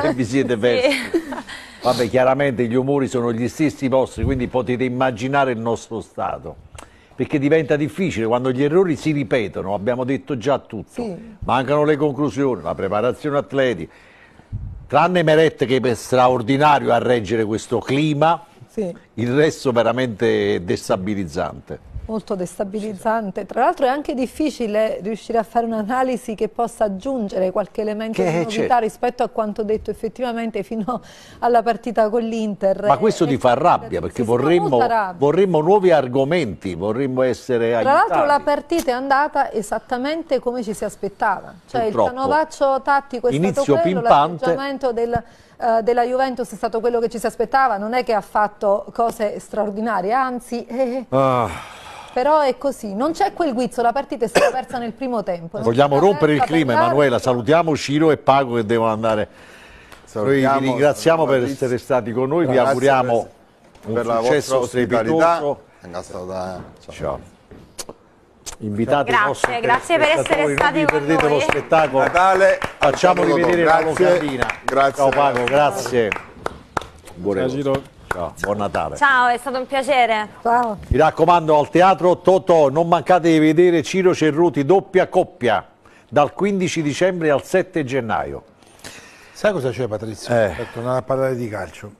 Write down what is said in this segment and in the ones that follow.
che vi siete persi. Vabbè, chiaramente gli umori sono gli stessi vostri, quindi potete immaginare il nostro stato. Perché diventa difficile quando gli errori si ripetono, abbiamo detto già tutto. Sì. Mancano le conclusioni, la preparazione atletica. Tranne Meret che è straordinario a reggere questo clima, sì. il resto veramente destabilizzante molto destabilizzante. Tra l'altro è anche difficile riuscire a fare un'analisi che possa aggiungere qualche elemento che di novità rispetto a quanto detto effettivamente fino alla partita con l'Inter. Ma questo ti fa rabbia perché vorremmo, vorremmo, nuovi argomenti, vorremmo essere aiutati. Tra l'altro la partita è andata esattamente come ci si aspettava. Cioè Purtroppo. il canovaccio tattico è Inizio stato quello, l'atteggiamento del Uh, della Juventus è stato quello che ci si aspettava, non è che ha fatto cose straordinarie, anzi... Eh, ah. Però è così, non c'è quel guizzo, la partita è stata persa nel primo tempo. Vogliamo rompere il clima, Emanuela, salutiamo Ciro e Pago che devono andare. Salutiamo, noi vi ringraziamo per essere stati con noi, vi auguriamo per, un per successo strepitoso. Ciao. Ciao. Invitate grazie, grazie per essere stati con perdete noi. lo spettacolo. Natale, facciamo rivedere la locandina. Grazie. Ciao Pago, grazie. Buon Ciao. Ciao, buon Natale. Ciao, è stato un piacere. Ciao. Mi raccomando, al teatro Totò non mancate di vedere Ciro Cerruti doppia coppia dal 15 dicembre al 7 gennaio. Sai cosa c'è Patrizio? Eh. Per tornare a parlare di calcio.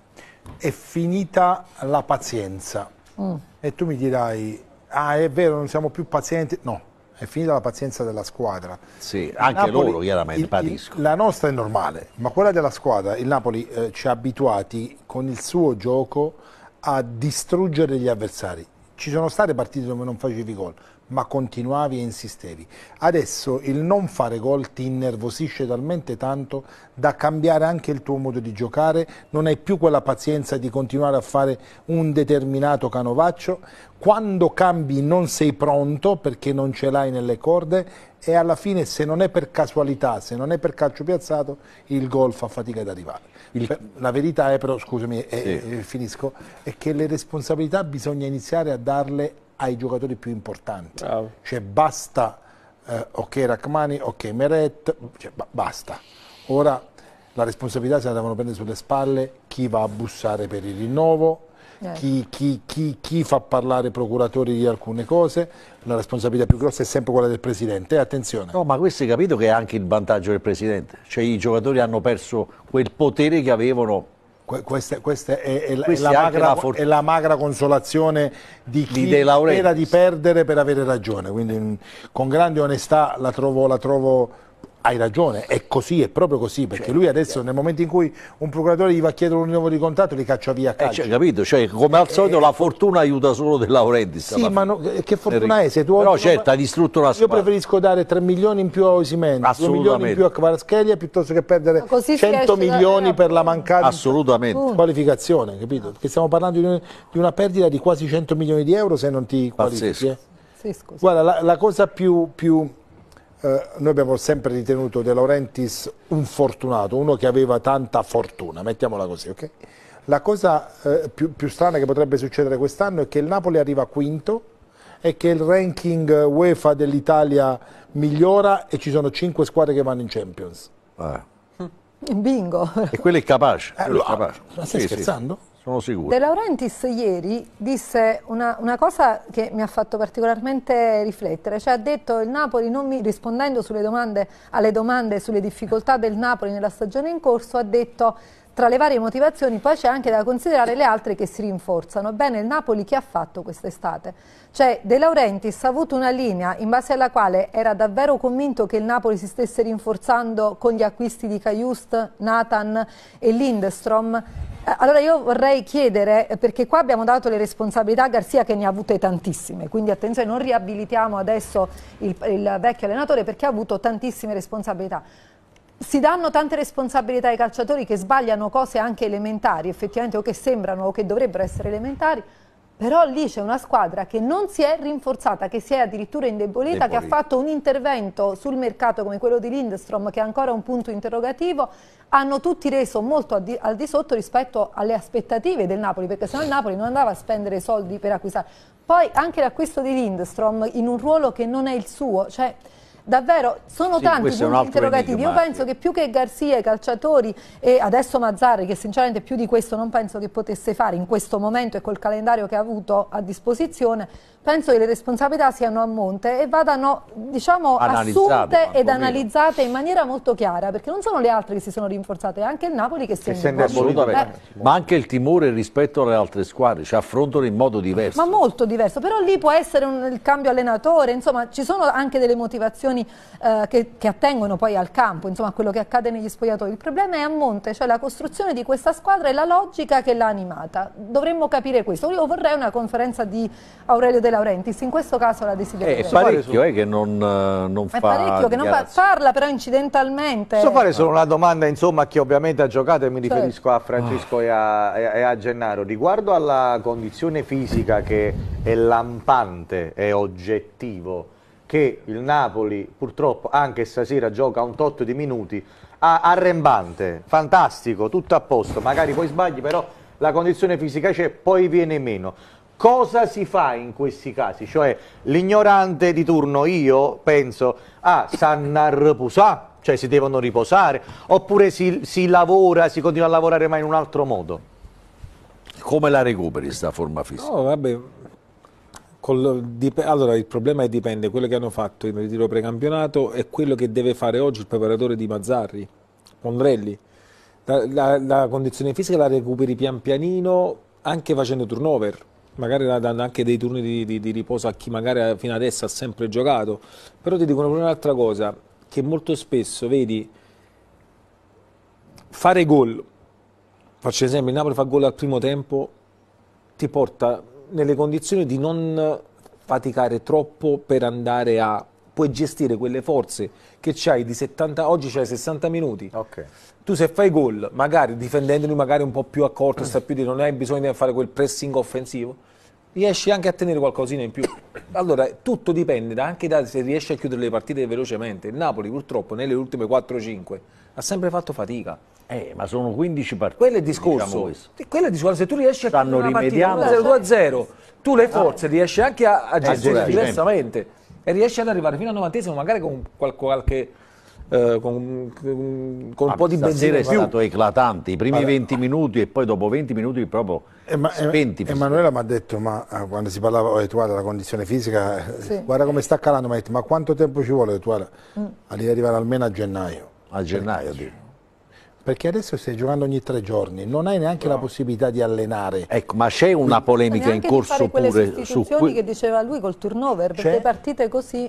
È finita la pazienza. Mm. E tu mi dirai, ah è vero, non siamo più pazienti. No, è finita la pazienza della squadra. Sì, anche Napoli, loro chiaramente, patiscono. La nostra è normale, ma quella della squadra, il Napoli eh, ci ha abituati con il suo gioco a distruggere gli avversari. Ci sono state partite dove non facevi gol, ma continuavi e insistevi. Adesso il non fare gol ti innervosisce talmente tanto da cambiare anche il tuo modo di giocare, non hai più quella pazienza di continuare a fare un determinato canovaccio, quando cambi non sei pronto perché non ce l'hai nelle corde e alla fine se non è per casualità, se non è per calcio piazzato, il gol fa fatica ad arrivare. Il... La verità è però, scusami, sì. eh, finisco, è che le responsabilità bisogna iniziare a darle ai giocatori più importanti. Bravo. Cioè basta, eh, ok Rachmani, ok Meret, cioè, basta. Ora la responsabilità se la devono prendere sulle spalle chi va a bussare per il rinnovo, eh. chi, chi, chi, chi, fa parlare i procuratori di alcune cose, la responsabilità più grossa è sempre quella del Presidente, e attenzione. No, ma questo hai capito che è anche il vantaggio del Presidente, cioè i giocatori hanno perso quel potere che avevano questa, questa è, è, è, la magra, la è, la magra, consolazione di chi spera di perdere per avere ragione, quindi con grande onestà la trovo, la trovo hai ragione, è così, è proprio così, perché cioè, lui adesso nel momento in cui un procuratore gli va a chiedere un nuovo di contratto li caccia via a calcio. Eh, cioè, capito? Cioè, come al solito eh, la fortuna aiuta solo De Laurentiis. Sì, ma no, che fortuna è? Se tu Però certo, ha distrutto la squadra. Io preferisco dare 3 milioni in più a Osimen, 2 milioni in più a Kvaratskhelia piuttosto che perdere 100 milioni per la mancata qualificazione, capito? Perché stiamo parlando di, di, una perdita di quasi 100 milioni di euro se non ti qualifichi. Eh? Guarda, la, la cosa più, più eh, noi abbiamo sempre ritenuto De Laurentiis un fortunato, uno che aveva tanta fortuna, mettiamola così, ok? La cosa eh, più, più, strana che potrebbe succedere quest'anno è che il Napoli arriva quinto e che il ranking UEFA dell'Italia migliora e ci sono cinque squadre che vanno in Champions. Eh. Bingo! E quello è capace. Eh, quello è capace. Ma stai sì, scherzando? Sì sono sicuro. De Laurentiis ieri disse una, una, cosa che mi ha fatto particolarmente riflettere, cioè ha detto il Napoli, mi, rispondendo domande, alle domande sulle difficoltà del Napoli nella stagione in corso, ha detto tra le varie motivazioni poi c'è anche da considerare le altre che si rinforzano. Bene, il Napoli che ha fatto quest'estate? Cioè De Laurentiis ha avuto una linea in base alla quale era davvero convinto che il Napoli si stesse rinforzando con gli acquisti di Caiust, Nathan e Lindstrom allora io vorrei chiedere, eh, perché qua abbiamo dato le responsabilità a Garzia che ne ha avute tantissime, quindi attenzione, non riabilitiamo adesso il, il vecchio allenatore perché ha avuto tantissime responsabilità. Si danno tante responsabilità ai calciatori che sbagliano cose anche elementari, effettivamente, o che sembrano o che dovrebbero essere elementari, però lì c'è una squadra che non si è rinforzata, che si è addirittura indebolita, Debolì. che ha fatto un intervento sul mercato come quello di Lindstrom che è ancora un punto interrogativo, hanno tutti reso molto al di, al di sotto rispetto alle aspettative del Napoli, perché se no il Napoli non andava a spendere soldi per acquistare. Poi anche l'acquisto di Lindstrom in un ruolo che non è il suo, cioè davvero sono Sì, tanti punti altro interrogativi. Io penso che più che Garzia, i calciatori e adesso Mazzarri, che sinceramente più di questo non penso che potesse fare in questo momento e col calendario che ha avuto a disposizione, penso che le responsabilità siano a monte e vadano diciamo assunte ed analizzate in maniera molto chiara, perché non sono le altre che si sono rinforzate, è anche il Napoli che si è Che si è indebolito. Assolutamente. Eh, Ma anche il timore rispetto alle altre squadre, ci affrontano in modo diverso. Ma molto diverso, però lì può essere un, il cambio allenatore, insomma ci sono anche delle motivazioni eh, che, che attengono poi al campo, insomma a quello che accade negli spogliatoi. Il problema è a monte, cioè la costruzione di questa squadra e la logica che l'ha animata. Dovremmo capire questo. Io vorrei una conferenza di Aurelio De Laurentiis, in questo caso la Eh, è desidererei. parecchio eh, che non, eh, non È fa parecchio che non fa- parla però incidentalmente. Posso fare solo una domanda insomma a chi ovviamente ha giocato e mi Certo. riferisco a Francesco e, a, e a- e a Gennaro riguardo alla condizione fisica che è lampante è oggettivo che il Napoli purtroppo anche stasera gioca un tot di minuti a- arrembante, fantastico, tutto a posto, magari poi sbagli però la condizione fisica c'è, poi viene meno. Cosa si fa in questi casi? Cioè l'ignorante di turno io penso, ah, sanno riposare, cioè si devono riposare, oppure si, si lavora, si continua a lavorare ma in un altro modo? Come la recuperi sta forma fisica? No, vabbè. col- dip- allora, il problema è dipende quello che hanno fatto in ritiro precampionato e quello che deve fare oggi il preparatore di Mazzarri, Mondrelli. La, la- la condizione fisica la recuperi pian pianino anche facendo turnover, magari danno anche dei turni di, di- di riposo a chi magari fino adesso ha sempre giocato, però ti dicono pure un'altra cosa, che molto spesso, vedi, fare gol, faccio esempio, il Napoli fa gol al primo tempo, ti porta nelle condizioni di non faticare troppo per andare a puoi gestire quelle forze che c'hai di 70 oggi c'hai 60 minuti Ok. tu se fai gol magari difendendoli magari un po' più accorto sta più di non hai bisogno di fare quel pressing offensivo riesci anche a tenere qualcosina in più allora tutto dipende anche da se riesci a chiudere le partite velocemente il Napoli purtroppo nelle ultime 4-5 ha sempre fatto fatica Eh, ma sono 15 partite. quello è il discorso. diciamo quello è il discorso. Se tu riesci a Stanno chiudere una partita rimediando. 1-0, 2-0, tu le forze riesci anche a, a gestire certo. diversamente e riesci ad arrivare fino al novantesimo magari con qual- qualche eh, con, con- con un Ah, po' di benzina è stato eclatante, i primi 20 minuti e poi dopo 20 minuti proprio Ema- Em- spenti. Emanuela mi ha detto, ma quando si parlava, ho detto guarda la condizione fisica, eh, Sì. guarda come sta calando, mi ha detto ma quanto tempo ci vuole? Guarda, devi arrivare almeno a gennaio. a gennaio. dico. Perché adesso stai giocando ogni tre giorni, non hai neanche la possibilità di allenare. Ecco, ma c'è una polemica in corso pure su, que- che diceva lui col turnover, perché partite così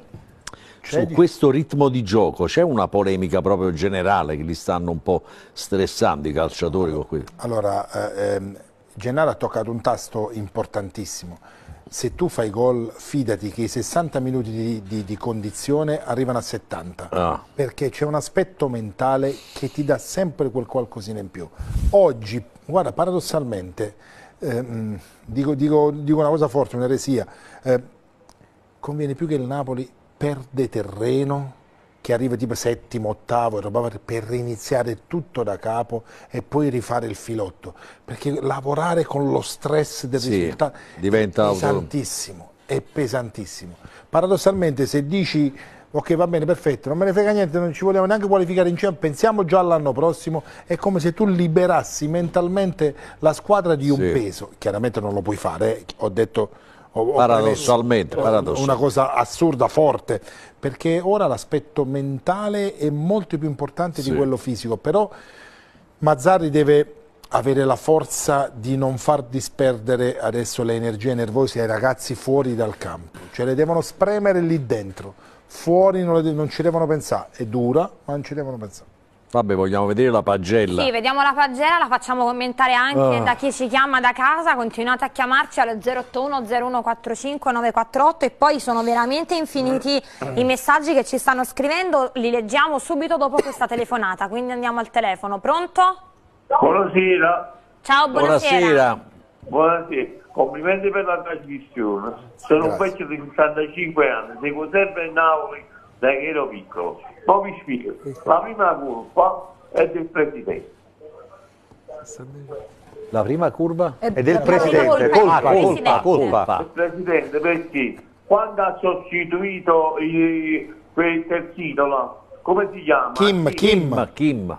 su questo ritmo di gioco. C'è una polemica proprio generale che li stanno un po' stressando i calciatori con qui. Allora, eh, ehm, Gennaro ha toccato un tasto importantissimo. Se tu fai gol, fidati che i 60 minuti di, di- di condizione arrivano a 70, Ah. perché c'è un aspetto mentale che ti dà sempre quel qualcosina in più. Oggi, guarda, paradossalmente, ehm, dico, dico- dico una cosa forte, un'eresia, eh, conviene più che il Napoli perde terreno che arriva tipo settimo, ottavo roba per riniziare tutto da capo e poi rifare il filotto perché lavorare con lo stress del Sì, risultato diventa è auto- pesantissimo è pesantissimo paradossalmente se dici ok va bene perfetto non me ne frega niente non ci vogliamo neanche qualificare in Champions pensiamo già all'anno prossimo è come se tu liberassi mentalmente la squadra di un Sì. peso chiaramente non lo puoi fare eh. ho detto ho- Paradossalmente, paradossalmente. una cosa assurda, forte, perché ora l'aspetto mentale è molto più importante Sì. di quello fisico, però Mazzarri deve avere la forza di non far disperdere adesso le energie nervose ai ragazzi fuori dal campo, cioè le devono spremere lì dentro, fuori non, le non ci devono pensare, è dura, ma non ci devono pensare. Vabbè, vogliamo vedere la pagella. Sì, vediamo la pagella, la facciamo commentare anche Ah. da chi ci chiama da casa, continuate a chiamarci allo 081 0145 948 e poi sono veramente infiniti i messaggi che ci stanno scrivendo, li leggiamo subito dopo questa telefonata, quindi andiamo al telefono. Pronto? Buonasera, Ciao, buonasera. Buonasera. buonasera, complimenti per la trasmissione. Sono un Grazie. vecchio di 65 anni, seguo sempre il Napoli da che ero piccolo. Ma vi spiego, la prima colpa è del presidente. La prima curva? È del presidente, colpa è colpa, colpa, presidente. colpa. Il presidente perché quando ha sostituito i- quel terzino là, come si chiama? Kim, Sì. Kim. Kim,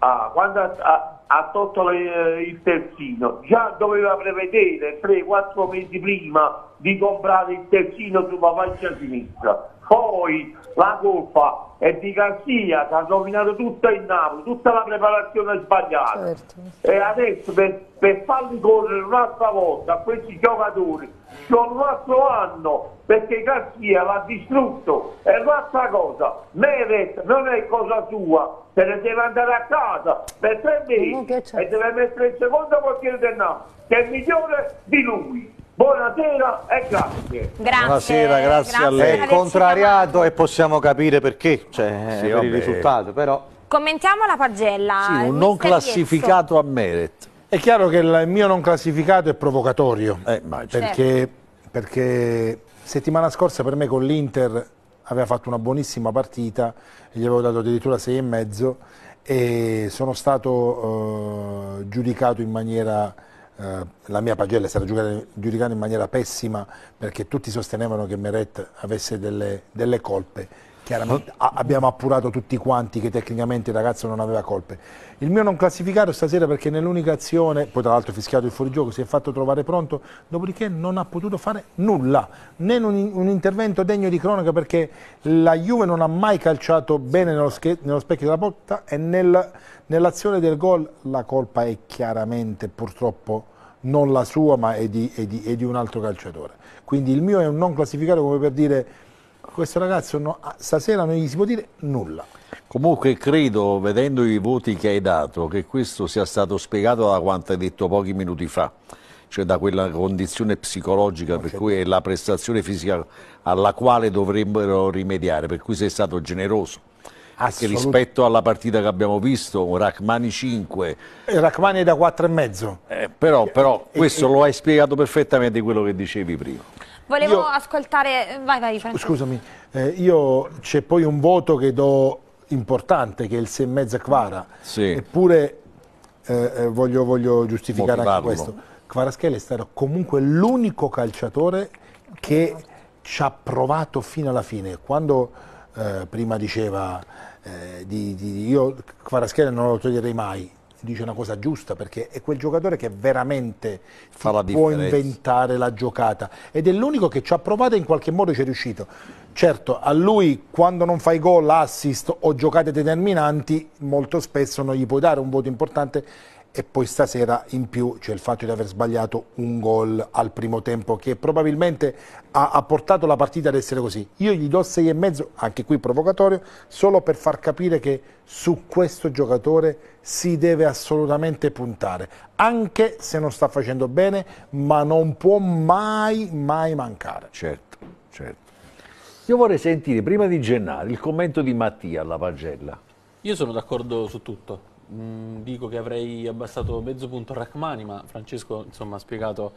Ah, quando ha, ha- ha tolto le- il terzino, già doveva prevedere 3-4 mesi prima di comprare il terzino sulla fascia sinistra. Poi la colpa è di Garcia che ha rovinato tutto il Napoli, tutta la preparazione sbagliata. Certo. E adesso per, per farli correre un'altra volta a questi giocatori vuole un altro anno perché Garcia l'ha distrutto. E un'altra cosa, Meret non è cosa sua, se ne deve andare a casa per tre mesi c'è? e deve mettere il secondo portiere del Napoli, che è migliore di lui. Buonasera e grazie. Grazie. Buonasera, grazie a lei. È contrariato e possiamo capire perché, cioè, Sì, per il risultato, però... Commentiamo la pagella. sì, un non classificato a Meret. È chiaro che il mio non classificato è provocatorio, Eh, perché, perché settimana scorsa per me con l'Inter aveva fatto una buonissima partita, gli avevo dato addirittura 6 e mezzo e sono stato eh, giudicato in maniera, eh, la mia pagella è stata giudicata, in maniera pessima perché tutti sostenevano che Meret avesse delle, delle colpe. Chiaramente abbiamo appurato tutti quanti che tecnicamente il ragazzo non aveva colpe. Il mio non classificato stasera perché nell'unica azione, poi tra l'altro fischiato il fuorigioco, si è fatto trovare pronto, dopodiché non ha potuto fare nulla, né un, un intervento degno di cronaca perché la Juve non ha mai calciato bene nello, nello specchio della porta e nel- nell'azione del gol la colpa è chiaramente purtroppo non la sua ma è di, è di- è di un altro calciatore. Quindi il mio è un non classificato come per dire questo ragazzo no- stasera non gli si può dire nulla. Comunque credo, vedendo i voti che hai dato, che questo sia stato spiegato da quanto hai detto pochi minuti fa, cioè da quella condizione psicologica per cui è la prestazione fisica alla quale dovrebbero rimediare, per cui sei stato generoso. Assolut- rispetto alla partita che abbiamo visto, un Rachmani 5, E Rachmani è da 4 e mezzo. eh, però, però questo lo hai spiegato perfettamente quello che dicevi prima. Volevo Io- ascoltare. Vai, vai, Francesco. Scusami, eh, io c'è poi un voto che do importante che è il 6 e mezza Kvara, Sì. eppure eh, eh, voglio, voglio giustificare anche Motivarlo. questo. Kvaraschelli è stato comunque l'unico calciatore che ci ha provato fino alla fine. Quando eh, prima diceva eh, di, di- io Kvaraschelli non lo toglierei mai, dice una cosa giusta perché è quel giocatore che veramente Fa la ti può differenza. inventare la giocata ed è l'unico che ci ha provato e in qualche modo ci è riuscito. Certo, a lui quando non fai gol, assist o giocate determinanti, molto spesso non gli puoi dare un voto importante e poi stasera in più c'è il fatto di aver sbagliato un gol al primo tempo che probabilmente ha, ha portato la partita ad essere così. Io gli do 6 e mezzo, anche qui provocatorio, solo per far capire che su questo giocatore si deve assolutamente puntare, anche se non sta facendo bene, ma non può mai, mai mancare. Certo, certo. Io vorrei sentire, prima di Gennaro, il commento di Mattia alla pagella. Io sono d'accordo su tutto. Mm, dico che avrei abbassato mezzo punto a Rachmani, ma Francesco insomma, ha, spiegato,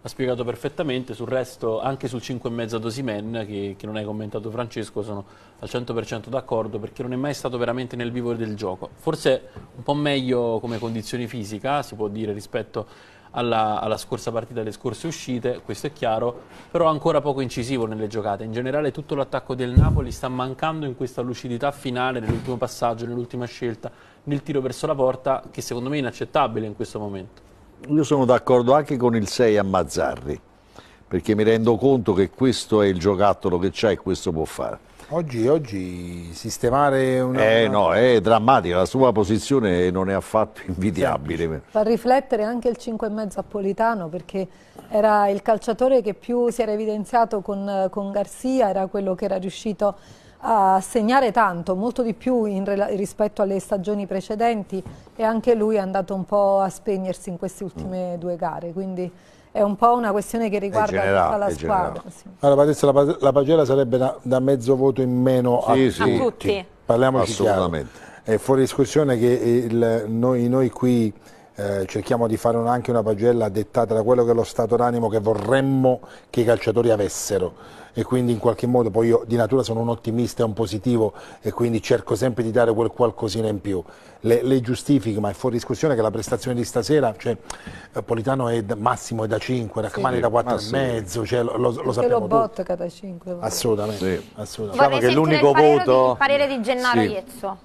ha spiegato perfettamente. Sul resto, anche sul 5,5 ad Osimen, che, che non hai commentato Francesco, sono al 100% d'accordo perché non è mai stato veramente nel vivo del gioco. Forse un po' meglio come condizioni fisica, si può dire, rispetto alla, alla scorsa partita, alle scorse uscite, questo è chiaro, però ancora poco incisivo nelle giocate. In generale tutto l'attacco del Napoli sta mancando in questa lucidità finale, nell'ultimo passaggio, nell'ultima scelta, nel tiro verso la porta, che secondo me è inaccettabile in questo momento. Io sono d'accordo anche con il 6 a Mazzarri, perché mi rendo conto che questo è il giocattolo che c'ha e questo può fare. Oggi, oggi sistemare una... Eh no, è drammatica, la sua posizione non è affatto invidiabile. Fa riflettere anche il 5,5 Apolitano perché era il calciatore che più si era evidenziato con, con Garcia, era quello che era riuscito a segnare tanto, molto di più rispetto alle stagioni precedenti e anche lui è andato un po' a spegnersi in queste ultime due gare, quindi è un po' una questione che riguarda generale, tutta la squadra. sì. Allora, Patrizia, la, la pagella sarebbe da, da mezzo voto in meno a, Sì, sì. A tutti. Parliamoci Assolutamente. chiaro. È fuori discussione che il- noi, noi qui eh, cerchiamo di fare un- anche una pagella dettata da quello che è lo stato d'animo che vorremmo che i calciatori avessero. E quindi in qualche modo poi io di natura sono un ottimista e un positivo e quindi cerco sempre di dare quel qualcosina in più. Le, le giustifico, ma è fuori discussione che la prestazione di stasera, cioè eh, Politano è da- massimo è da 5, Rachmani Sì, da 4 ma e sì. mezzo, cioè, lo, lo- lo Che sappiamo lo botta da 5. Assolutamente, Sì. assolutamente. Vorrei che l'unico voto- di, il parere di Gennaro Sì. Iezzo.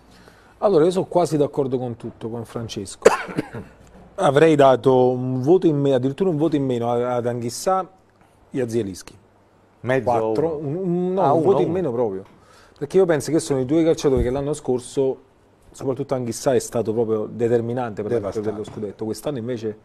Allora, io sono quasi d'accordo con tutto, con Francesco. Avrei dato un voto in meno, addirittura un voto in meno ad Anghissà e a Zielischi. Mezzo 4, uno. un, un- no, Ah, un uno, voto in meno proprio. Perché io penso che sono i due calciatori che l'anno scorso, soprattutto Anghissà, è stato proprio determinante per la dello scudetto. Quest'anno invece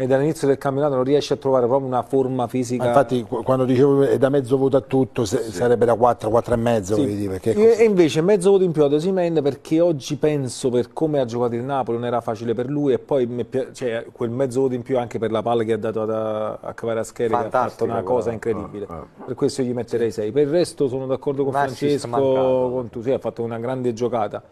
e dall'inizio del campionato non riesce a trovare proprio una forma fisica. Ma infatti qu- quando dicevo è da mezzo voto a tutto se- sarebbe da 4, 4 e mezzo, Sì. dire, e, e invece mezzo voto in più ad Osimhen perché oggi penso per come ha giocato il Napoli non era facile per lui e poi cioè, quel mezzo voto in più anche per la palla che ha dato ad, a Cavaraschelli che ha fatto una cosa incredibile. per questo gli metterei 6 per il resto sono d'accordo con Francesco con tu, sì, ha fatto una grande giocata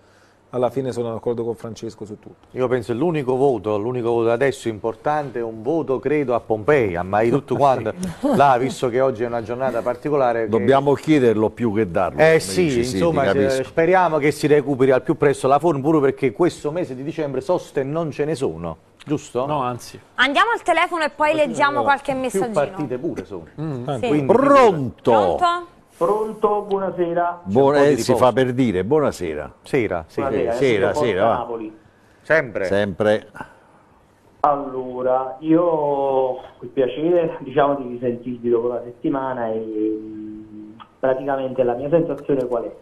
alla fine sono d'accordo con Francesco su tutto Io penso che l'unico voto, l'unico voto adesso importante è un voto credo a Pompei, a mai tutto quanto. Là, visto che oggi è una giornata particolare. che- Dobbiamo chiederlo più che darlo. Eh sì, dice Siti, insomma, se- capisco. speriamo che si recuperi al più presto la forma, pure perché questo mese di dicembre soste non ce ne sono, giusto? No, anzi. Andiamo al telefono e poi leggiamo qualche Più messaggino. partite pure sono. Sì. Quindi- Pronto? Pronto? Pronto, buonasera. Buon- C'è un po' eh, si fa per dire, buonasera. Sera, sì. Buonasera, sera, sera. Napoli. Sempre. Sempre. Allora, io ho il piacere diciamo, di risentirvi dopo una settimana e mh, praticamente la mia sensazione qual è?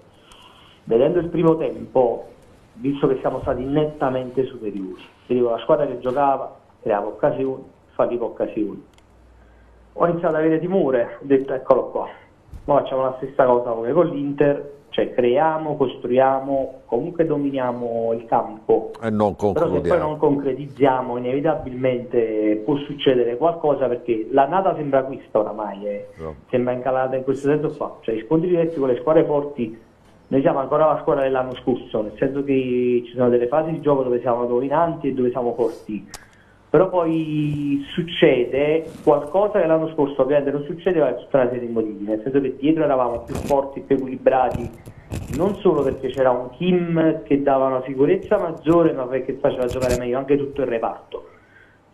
Vedendo il primo tempo, visto che siamo stati nettamente superiori, vedevo la squadra che giocava, creava occasioni, fatica occasioni. Ho iniziato ad avere timore, ho detto eccolo qua, Ora facciamo la stessa cosa come con l'Inter, cioè creiamo, costruiamo, comunque dominiamo il campo. E non Però se poi non concretizziamo, inevitabilmente può succedere qualcosa perché l'annata sembra questa oramai, eh. No. sembra incalata in questo senso qua. Cioè, gli scontri diretti con le squadre forti, noi siamo ancora la squadra dell'anno scorso, nel senso che ci sono delle fasi di gioco dove siamo dominanti e dove siamo forti. Però poi succede qualcosa che l'anno scorso ovviamente non succedeva per tutta una serie di motivi, nel senso che dietro eravamo più forti, più equilibrati, non solo perché c'era un Kim che dava una sicurezza maggiore, ma perché faceva giocare meglio anche tutto il reparto.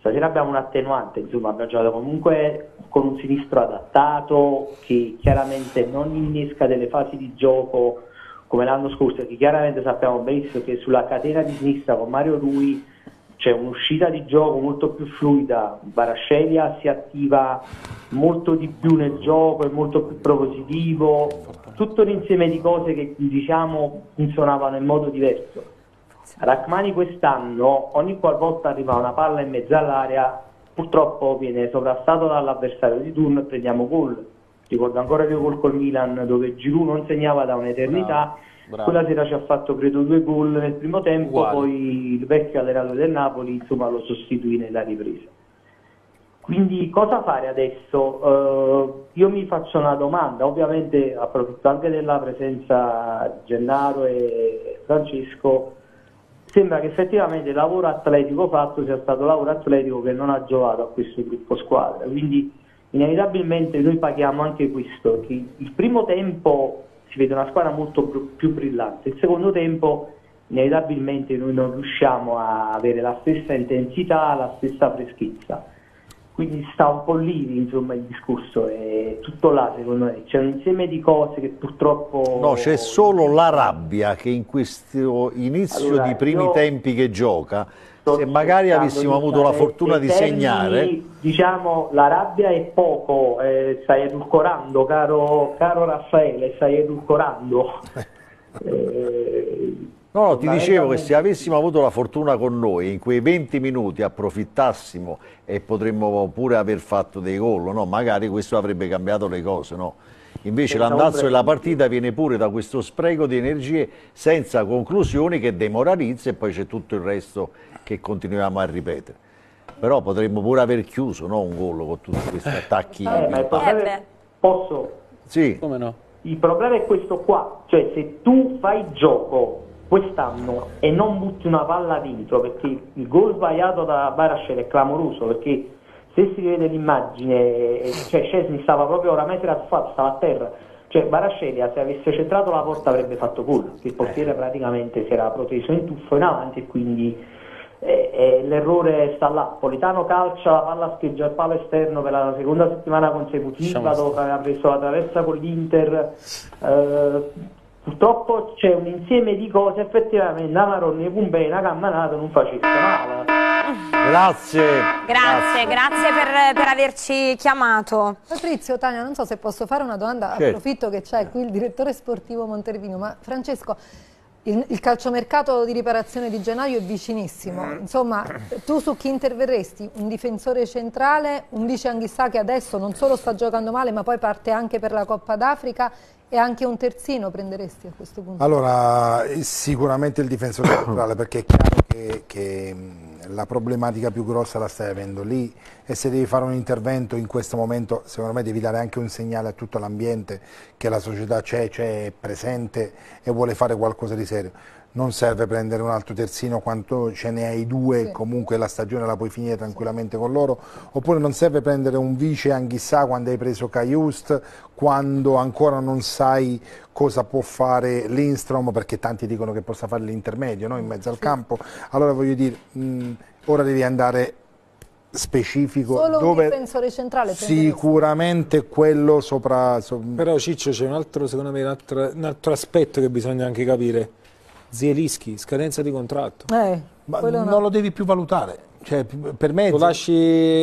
Stasera abbiamo un attenuante, insomma, abbiamo giocato comunque con un sinistro adattato che chiaramente non innesca delle fasi di gioco come l'anno scorso, che chiaramente sappiamo benissimo che sulla catena di sinistra con Mario Rui c'è un'uscita di gioco molto più fluida, Barascelia si attiva molto di più nel gioco, è molto più propositivo, tutto un insieme di cose che diciamo funzionavano in modo diverso. Rachmani quest'anno, ogni qualvolta arriva una palla in mezzo all'area, purtroppo viene sovrastato dall'avversario di turno e prendiamo gol. Ricordo ancora che gol col Milan dove Giroud non segnava da un'eternità, Bravo. Quella sera ci ha fatto credo due gol nel primo tempo, Uguale. poi il vecchio allenatore del Napoli insomma, lo sostituì nella ripresa. Quindi cosa fare adesso? Eh, io mi faccio una domanda, ovviamente approfitto anche della presenza di Gennaro e Francesco, sembra che effettivamente il lavoro atletico fatto sia stato lavoro atletico che non ha giovato a questo gruppo squadra, quindi inevitabilmente noi paghiamo anche questo, il primo tempo si vede una squadra molto più, più brillante, il secondo tempo inevitabilmente noi non riusciamo a avere la stessa intensità, la stessa freschezza. Quindi sta un po' lì insomma il discorso, è tutto là secondo me, c'è un insieme di cose che purtroppo... No, c'è solo la rabbia che in questo inizio Allora, di primi io tempi che gioca, se magari avessimo avuto la usare fortuna di termini, segnare, Diciamo, la rabbia è poco, eh, stai edulcorando, caro, caro Raffaele, stai edulcorando. Eh, No, no, ti dicevo che se avessimo avuto la fortuna con noi, in quei 20 minuti approfittassimo e potremmo pure aver fatto dei gol, no? magari questo avrebbe cambiato le cose. No? Invece l'andazzo della partita viene pure da questo spreco di energie senza conclusioni che demoralizza e poi c'è tutto il resto che continuiamo a ripetere. Però potremmo pure aver chiuso no? un gol con tutti questi attacchi. Eh, problema Eh, beh. posso Sì, Come no? Il problema è questo qua, cioè se tu fai gioco quest'anno e non butti una palla dentro, perché il gol sbagliato da Barascer è clamoroso, perché se si vede l'immagine, eh, cioè Scesni stava proprio oramai si era tuffato, stava a terra, Cioè Barascelia se avesse centrato la porta avrebbe fatto gol, il portiere praticamente si era proteso in tuffo in avanti e quindi eh, eh, l'errore sta là. Politano calcia la palla scheggia il palo esterno per la seconda settimana consecutiva dopo aver preso la traversa con l'Inter. Eh, purtroppo c'è un insieme di cose, effettivamente Namarone e Pumbei una camminata non facesse male. Grazie. Grazie, grazie per, per averci chiamato. Patrizio, Tania, non so se posso fare una domanda, Certo. approfitto che c'è qui il direttore sportivo Montervino, ma Francesco, il, il calciomercato di riparazione di gennaio è vicinissimo, insomma tu su chi interverresti? Un difensore centrale, un vice Anghissà che adesso non solo sta giocando male ma poi parte anche per la Coppa d'Africa e anche un terzino prenderesti a questo punto? Allora, sicuramente il difensore centrale perché è chiaro che, che, mh, la problematica più grossa la stai avendo lì e se devi fare un intervento in questo momento secondo me devi dare anche un segnale a tutto l'ambiente che la società c'è, c'è, è presente e vuole fare qualcosa di serio. Non serve prendere un altro terzino quanto ce ne hai due, Sì. comunque la stagione la puoi finire tranquillamente con loro, oppure non serve prendere un vice Anghissà quando hai preso Caiust, quando ancora non sai cosa può fare Lindstrom, perché tanti dicono che possa fare l'intermedio no? in mezzo al campo. Allora voglio dire, mh, ora devi andare specifico Solo un dove difensore centrale sicuramente quello sopra... so- Però Ciccio c'è un altro, secondo me, un altro, un altro aspetto che bisogna anche capire. Zielischi, scadenza di contratto. Eh, ma quello no. non lo devi più valutare. Cioè, per me Lo lasci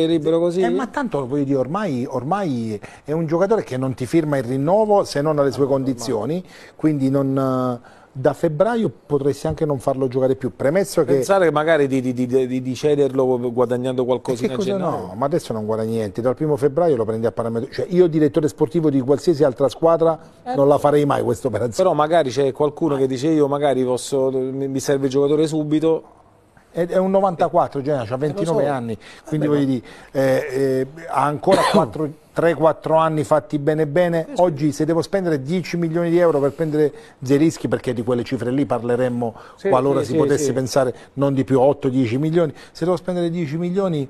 libero così? Eh, ma tanto voglio dire, ormai, ormai è un giocatore che non ti firma il rinnovo se non alle sue condizioni, quindi non, eh, da febbraio potresti anche non farlo giocare più. Premesso che. Pensare che magari di, di- di- di- cederlo guadagnando E qualcosina che a cosa gennaio. no? Ma adesso non guadagni niente, dal primo febbraio lo prendi a parametro. Cioè, io direttore sportivo di qualsiasi altra squadra non la farei mai questa operazione. Però magari c'è qualcuno che dice io magari posso, mi serve il giocatore subito. È, è un 94, Genea, ha 29 so. anni, quindi voglio dire, eh, eh, ha ancora 3-4 anni fatti bene bene. Oggi se devo spendere 10 milioni di euro per prendere Zerischi, perché di quelle cifre lì parleremmo Sì, qualora sì, si sì, potesse sì. pensare non di più 8-10 milioni, se devo spendere 10 milioni...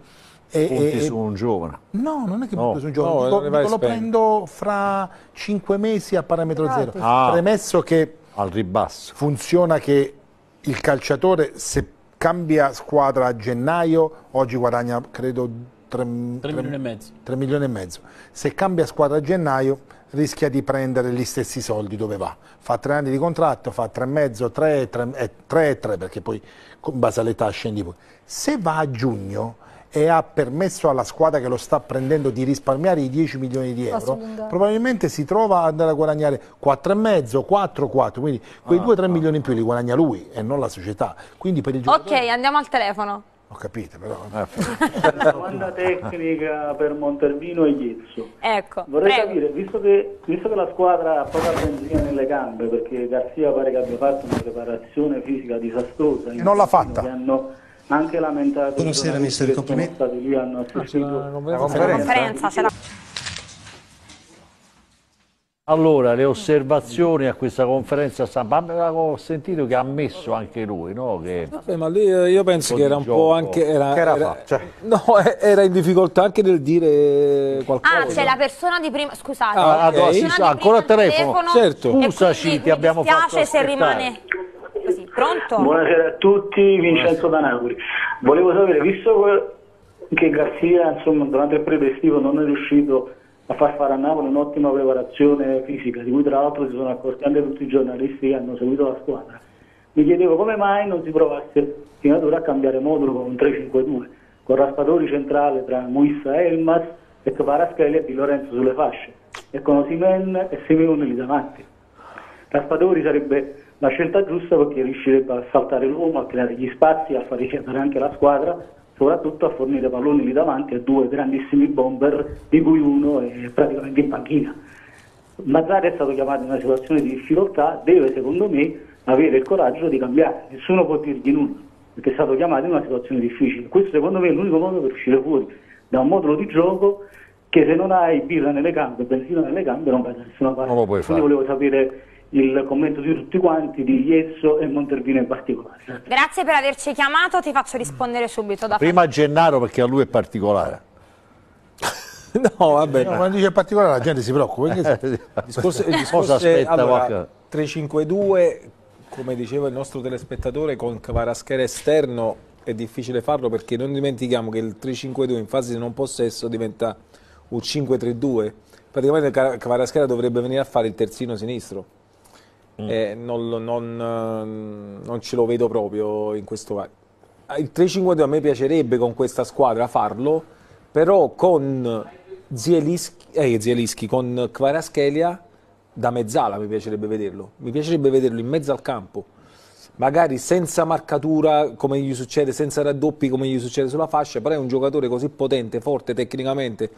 E, Punti e- su un giovane. No, non è che No. punto su un gioco, No, dico- dico, lo prendo fra 5 mesi a parametro zero. Ah. Premesso che Al ribasso. funziona che il calciatore se cambia squadra a gennaio oggi guadagna credo 3, 3 milioni e mezzo. milioni e mezzo. Se cambia squadra a gennaio rischia di prendere gli stessi soldi. Dove va? Fa tre anni di contratto fa tre e mezzo 3 e 3 perché poi in base all'età scendi poi se va a giugno e ha permesso alla squadra che lo sta prendendo di risparmiare i 10 milioni di euro, probabilmente si trova ad andare a guadagnare 4,5, 4, 4, quindi quei 2-3 milioni in più li guadagna lui e non la società. Quindi per il Ok, giocatore... andiamo al telefono. Ho capito però... Eh, Domanda tecnica per Montervino e Iezzo. Ecco, Vorrei prego. capire, visto che, visto che la squadra ha poca benzina nelle gambe, perché Garzia pare che abbia fatto una preparazione fisica disastrosa, Non l'ha fatta. Che hanno anche lamentato Buonasera, mister, che sono complimenti. stati lì, hanno assistito la conferenza. La. Allora, le osservazioni a questa conferenza stampa, Ma ho sentito che ha ammesso anche lui, no? Che Vabbè, ma lì eh, io penso che era un po' anche... Era, Che era era- cioè- No, eh, era in difficoltà anche nel dire qualcosa. Ah, c'è la persona di prima. Scusate, Ah, la ok. persona sì, di sì, ancora al telefono. Certo. Scusaci, quindi ti abbiamo mi dispiace fatto se aspettare. rimane così. Pronto? Buonasera a tutti, Vincenzo da Napoli. Volevo sapere, visto che Garzia insomma, durante il periodo estivo non è riuscito a far fare a Napoli un'ottima preparazione fisica, di cui tra l'altro si sono accorti anche tutti i giornalisti che hanno seguito la squadra, mi chiedevo come mai non si provasse fino ad ora a cambiare modulo con un 3-5-2, con Raspadori centrale tra Muissa e Elmas e Kvaratskhelia e Di Lorenzo sulle fasce, e con Osimen e Simeone lì davanti. Raspadori sarebbe la scelta giusta perché riuscirebbe a saltare l'uomo, a creare gli spazi, a far ricevere anche la squadra, soprattutto a fornire palloni lì davanti a due grandissimi bomber, di cui uno è praticamente in panchina. Mazzari è stato chiamato in una situazione di difficoltà, deve secondo me avere il coraggio di cambiare, nessuno può dirgli nulla, perché è stato chiamato in una situazione difficile. Questo secondo me è l'unico modo per uscire fuori da un modulo di gioco che se non hai birra nelle gambe, benzina nelle gambe non vai da nessuna parte. Non lo puoi Quindi fare. volevo sapere il commento di tutti quanti, di Iezzo e Montervino in particolare. Grazie per averci chiamato, ti faccio rispondere subito da prima Gennaro perché a lui è particolare. No, vabbè. No, quando dice particolare la gente si preoccupa. perché- Il discorso, il Cosa discorso è, aspetta allora, qualche- 3-5-2, come diceva il nostro telespettatore, con Kvaraschera esterno è difficile farlo perché non dimentichiamo che il 3-5-2 in fase di non possesso diventa un 5-3-2. Praticamente Ca- Kvaraschera dovrebbe venire a fare il terzino sinistro. Eh, non, non, non ce lo vedo proprio in questo Il 3-5-2 a me piacerebbe con questa squadra farlo, però con Zielinski, eh, con Kvaraschelia da mezzala mi piacerebbe vederlo. Mi piacerebbe vederlo in mezzo al campo, magari senza marcatura come gli succede, senza raddoppi come gli succede sulla fascia, però è un giocatore così potente, forte tecnicamente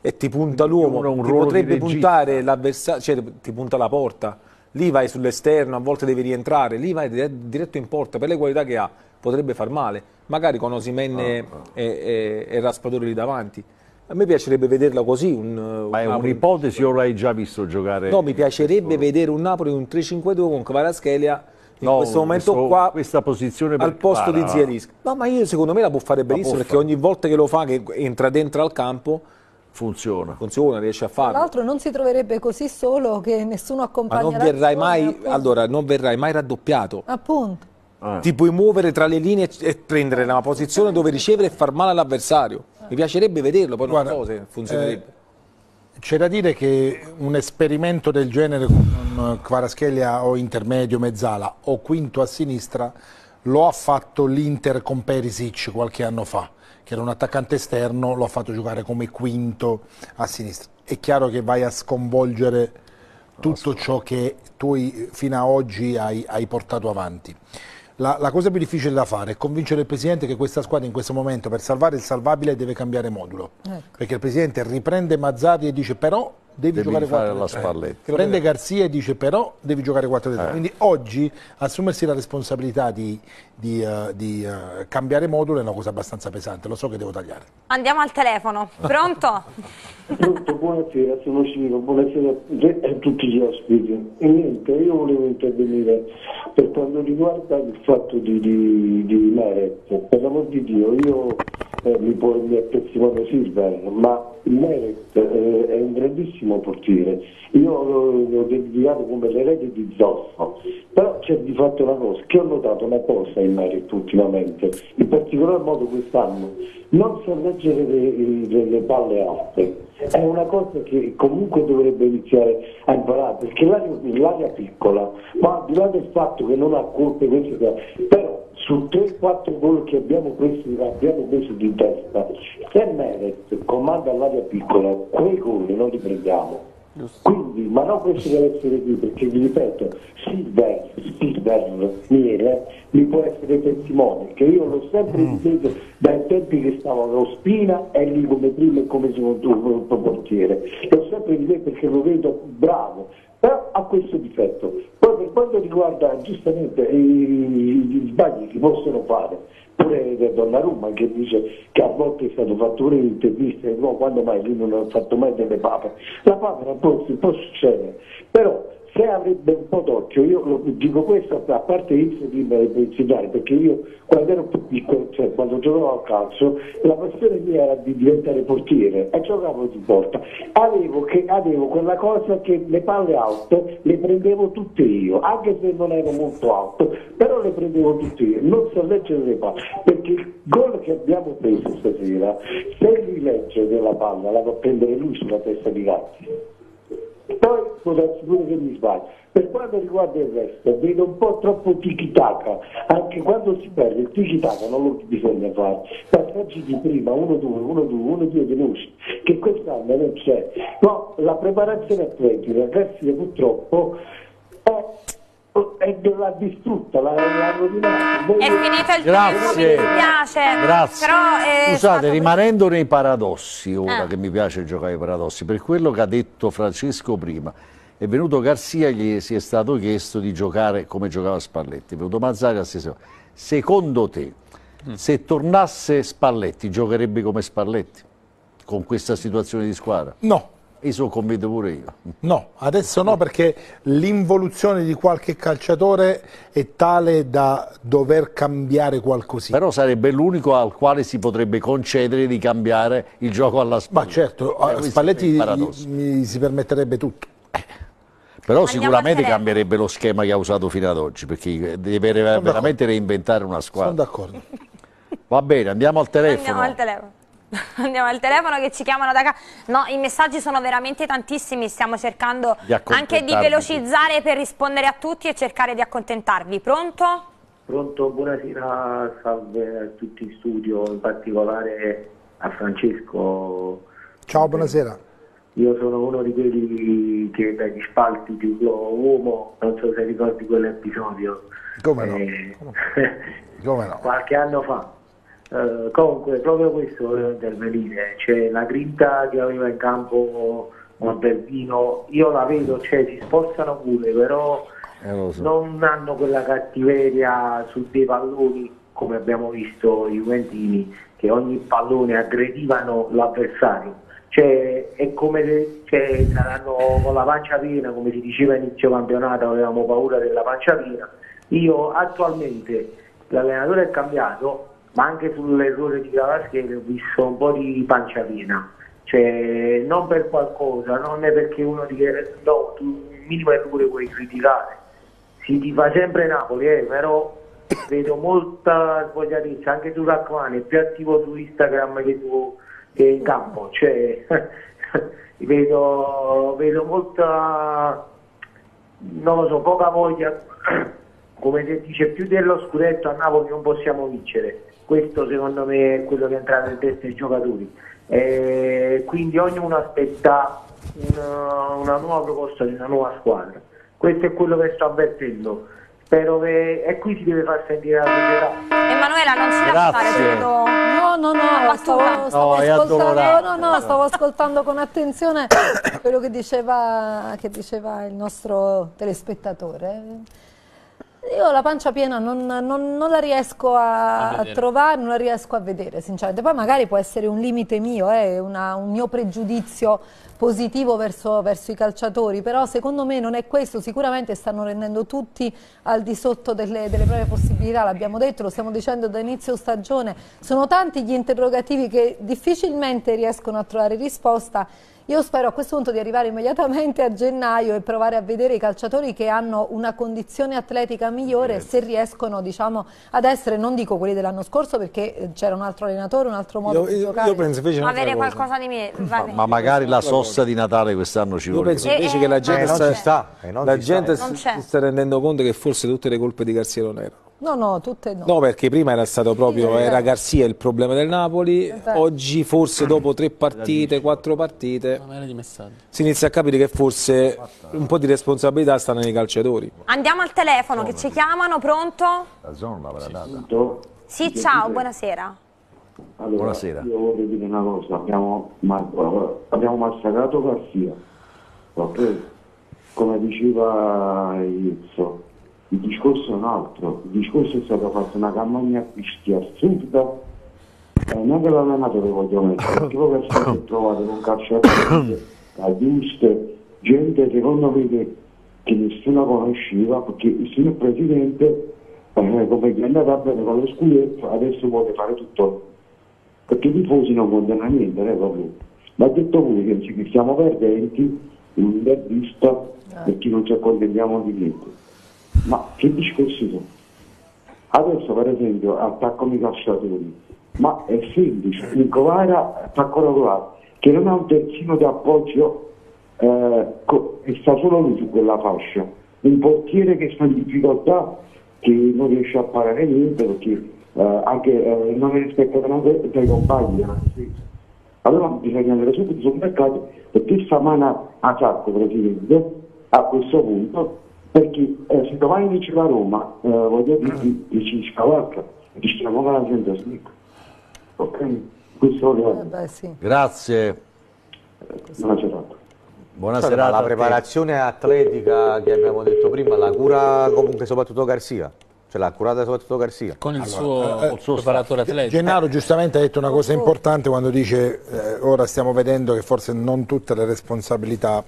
e ti punta l'uomo, ti potrebbe puntare l'avversario, cioè ti punta la porta. Lì vai sull'esterno, a volte devi rientrare, lì vai dire- diretto in porta per le qualità che ha, potrebbe far male. Magari con Osimenne Ah, e, e, e Raspadori lì davanti. A me piacerebbe vederla così. Un, Ma è un'ipotesi o l'hai già visto giocare? No, mi piacerebbe vedere un Napoli un 3-5-2 con Kvaraschelia in No, questo momento questo- qua questa posizione al posto Kvara. di Zielinski. No, ma io secondo me la può fare benissimo può perché fare. ogni volta che lo fa, che entra dentro al campo, Funziona. funziona, riesce a Tra farlo. l'altro non si troverebbe così solo che nessuno Ma accompagna non verrai mai, appunto. allora, non verrai mai raddoppiato. Appunto. Ah. Ti puoi muovere tra le linee e- prendere una posizione dove ricevere e far male all'avversario. Mi piacerebbe vederlo, poi Guarda, non so se funzionerebbe. C'è da dire che un esperimento del genere con Kvaraschelia o intermedio, mezzala o quinto a sinistra lo ha fatto l'Inter con Perisic qualche anno fa, che era un attaccante esterno, lo ha fatto giocare come quinto a sinistra. È chiaro che vai a sconvolgere tutto ciò che tu fino a oggi hai, hai portato avanti. La, la cosa più difficile da fare è convincere il Presidente che questa squadra in questo momento per salvare il salvabile deve cambiare modulo. Perché il Presidente riprende Mazzarri e dice però devi, Devi giocare fare 4 la Spalletti. Prende Garzia e dice però devi giocare 4 Eh. Quindi oggi assumersi la responsabilità di, di, eh, di, eh, cambiare modulo è una cosa abbastanza pesante, lo so che devo tagliare. Andiamo al telefono. Pronto? Pronto, buonasera, sono Ciro, buonasera a tutti gli ospiti. E niente, io volevo intervenire per quanto riguarda il fatto di, di, di Meret. Per l'amor di Dio, io eh, mi, può, mi è pessimo Silver, ma Meret eh, è un grandissimo portiere. Io l'ho, l'ho dedicato come l'erede di Zoffo, però c'è di fatto una cosa, che ho notato una cosa in Meret ultimamente, in particolar modo quest'anno, non sa leggere le, le- le palle alte. È una cosa che comunque dovrebbe iniziare a imparare, perché l'aria, l'aria piccola, ma al di là del fatto che non ha colpe, però su 3-4 gol che abbiamo preso, abbiamo preso di testa, se Meret comanda all'aria piccola, quei gol non li prendiamo. Quindi, ma non questo deve essere qui, perché vi ripeto, Silver, Silver, Miele, mi può essere testimone, che io l'ho sempre difeso dai tempi che stavo allo Spina e lì come primo e come secondo portiere. L'ho sempre difeso perché lo vedo bravo, però ha questo difetto. Poi per quanto riguarda giustamente gli sbagli che possono fare, pure da Donnarumma che dice che a volte è stato fatto pure interviste, no, quando mai lui non ha fatto mai delle papere. La papera può, può succedere, però se avrebbe un po' d'occhio, io lo- dico questo a parte inizio di pensionare, perché io quando ero più piccolo, cioè quando giocavo a calcio, la passione mia era di diventare portiere e giocavo di porta. Avevo, che, avevo quella cosa che le palle alte le prendevo tutte io, anche se non ero molto alto, però le prendevo tutte io, non so leggere le palle, perché il gol che abbiamo preso stasera, se lui legge della palla la a prendere lui sulla testa di Gatti. Poi può darsi pure che mi sbaglio. Per quanto riguarda il resto, vedo un po' troppo tiki-taka, anche quando si perde il tiki-taka non lo bisogna fare. Passaggi di prima, 1-2, 1-2, 1-2 veloci, che quest'anno non c'è. No, la preparazione atletica, Garcia purtroppo è, è della distrutta, l'ha, l'ha rovinata. È finito il tempo, mi Grazie. dispiace. Grazie. Però è Scusate, stato- rimanendo nei paradossi, ora Ah. che mi piace giocare ai paradossi, per quello che ha detto Francesco prima, è venuto Garzia, gli si è stato chiesto di giocare come giocava Spalletti, è venuto Mazzari la stessa cosa. Secondo te, se tornasse Spalletti, giocherebbe come Spalletti? Con questa situazione di squadra? No, Io sono convinto pure io. No, adesso no perché l'involuzione di qualche calciatore è tale da dover cambiare qualcosina. Però sarebbe l'unico al quale si potrebbe concedere di cambiare il gioco alla Ma Spalletti. certo, Eh, Spalletti gli, gli si permetterebbe tutto. Però Andiamo sicuramente cambierebbe lo schema che ha usato fino ad oggi, perché deve veramente reinventare una Sono squadra. d'accordo. Va bene, andiamo al telefono. Andiamo al telefono. Andiamo al telefono che ci chiamano da casa. No, i messaggi sono veramente tantissimi, stiamo cercando Di anche di velocizzare per rispondere a tutti e cercare di accontentarvi. Pronto? Pronto, buonasera, salve a tutti in studio, in particolare a Francesco. Ciao, buonasera. Io sono uno di quelli che dagli spalti di un uomo, non so se ricordi quell'episodio. Come no? Eh, Come no? qualche anno fa. Eh, comunque, proprio questo volevo intervenire, cioè la grinta che aveva in campo Montalbino, io la vedo, cioè si spostano pure, però Eh, so. non hanno quella cattiveria su dei palloni come abbiamo visto i Juventini che ogni pallone aggredivano l'avversario cioè è come se cioè, saranno con la pancia piena come si diceva inizio campionato avevamo paura della pancia piena. Io attualmente l'allenatore è cambiato ma anche sull'errore di Cavaschelli ho visto un po' di pancia piena. Cioè non per qualcosa non è perché uno dice no tu il minimo errore puoi criticare. Si tifa sempre Napoli, eh, però vedo molta svogliatezza anche su Rachmani, è più attivo su Instagram che, su, in campo, cioè vedo, vedo molta, non lo so, poca voglia, come se dice più dello scudetto a Napoli non possiamo vincere, questo secondo me è quello che è entrato in testa ai giocatori, Eh, quindi ognuno aspetta una, una nuova proposta di una nuova squadra. Questo è quello che sto avvertendo. Spero che e qui si deve far sentire la società. Emanuela, non ci lasci Grazie. No, no, no, battuta. stavo, stavo No, ascoltando, no, no, stavo ascoltando con attenzione quello che diceva, che diceva il nostro telespettatore. Io la pancia piena non, non- non la riesco a, A trovare, non la riesco a vedere, sinceramente. Poi magari può essere un limite mio, eh, una- un mio pregiudizio positivo verso, verso i calciatori, però secondo me non è questo, sicuramente stanno rendendo tutti al di sotto delle, delle proprie possibilità, l'abbiamo detto, lo stiamo dicendo da inizio stagione, sono tanti gli interrogativi che difficilmente riescono a trovare risposta. Io spero a questo punto di arrivare immediatamente a gennaio e provare a vedere i calciatori che hanno una condizione atletica migliore se riescono diciamo, ad essere, non dico quelli dell'anno scorso perché eh, c'era un altro allenatore, un altro modo Io, di io- giocare. io penso invece un'altra Avere cosa. qualcosa di me. bene. Ma magari la sosta di Natale quest'anno ci Io vuole. penso Eh, invece eh, che la gente, Eh, sta, sta, eh, non la sta. gente si, c'è. si sta rendendo conto che forse tutte le colpe di Garzia non erano. No, no, tutte no. No, perché prima era stato proprio, Sì, era. Garzia il problema del Napoli, Esatto. oggi forse dopo tre partite, quattro partite, si inizia a capire che forse un po' di responsabilità sta nei calciatori. Andiamo al telefono che ci chiamano, pronto? La zona l'avrà data. Sì, ciao, buonasera. Allora, Buonasera. Io vorrei dire una cosa, abbiamo, abbiamo massacrato Garcia, ok? Come diceva Izzo, il discorso è un altro, il discorso è stato fatto una campagna acquisti assurda, eh, non che l'allenatore voglio mettere, perché poi per sempre trovate un calciatore a giuste, gente secondo me che, che nessuno conosceva, perché il signor Presidente, eh, come gli è andata bene con lo scudetto, adesso vuole fare tutto. Perché i tifosi non vogliono niente, eh, proprio. Ma ha detto pure che ci- siamo perdenti in un dervista perché non ci accontentiamo di niente. Ma che discorsi sono? Adesso per esempio attaccano i calciatori, ma è semplice, il Covara attacca regolare, che non ha un terzino di appoggio eh, e sta solo lui su quella fascia, un portiere che sta in difficoltà, che non riesce a parare niente perché eh, anche eh, non è rispettato neanche dai compagni. anzi. Allora bisogna andare subito sul mercato perché a sacco Presidente a questo punto perché eh, se domani vince la Roma eh, voglio dire che ci scavalca distraiamo con la gente a snicca ok? questo volevo Eh beh, sì. Grazie, c'è fatto buona Insomma, serata. la preparazione atletica che abbiamo detto prima, la cura comunque soprattutto Garzia. Ce l'ha curata soprattutto Garzia. Con il Allora, suo, eh, col suo preparatore atletico. Gennaro giustamente ha detto una cosa importante quando dice eh, ora stiamo vedendo che forse non tutte le responsabilità